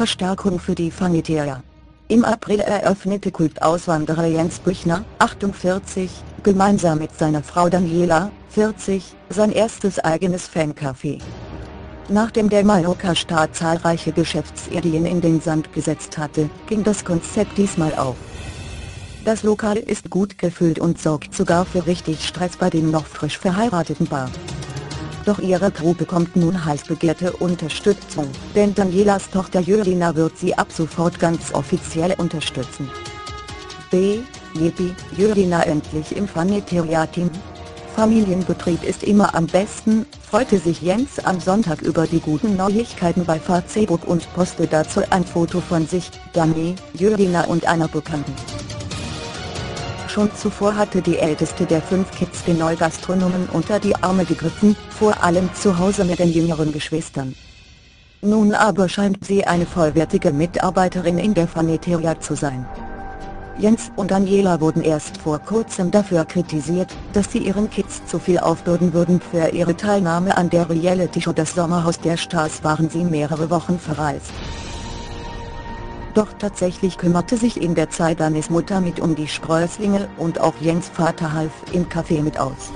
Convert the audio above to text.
Verstärkung für die Fanitäer. Im April eröffnete Kultauswanderer Jens Büchner, 48, gemeinsam mit seiner Frau Daniela, 40, sein erstes eigenes Fancafé. Nachdem der Mallorca-Staat zahlreiche Geschäftsideen in den Sand gesetzt hatte, ging das Konzept diesmal auf. Das Lokal ist gut gefüllt und sorgt sogar für richtig Stress bei dem noch frisch verheirateten Paar. Doch ihre Crew bekommt nun heiß begehrte Unterstützung, denn Danielas Tochter Jürina wird sie ab sofort ganz offiziell unterstützen. B. Yippie, Jürina endlich im Faneteria-Team. Familienbetrieb ist immer am besten, freute sich Jens am Sonntag über die guten Neuigkeiten bei Facebook und poste dazu ein Foto von sich, Dani, Jürina und einer Bekannten. Schon zuvor hatte die älteste der fünf Kids den Neugastronomen unter die Arme gegriffen, vor allem zu Hause mit den jüngeren Geschwistern. Nun aber scheint sie eine vollwertige Mitarbeiterin in der Faneteria zu sein. Jens und Daniela wurden erst vor kurzem dafür kritisiert, dass sie ihren Kids zu viel aufbürden würden für ihre Teilnahme an der Reality-Show Das Sommerhaus der Stars waren sie mehrere Wochen verreist. Doch tatsächlich kümmerte sich in der Zeit Danis Mutter mit um die Sprösslinge und auch Jens Vater half im Café mit aus.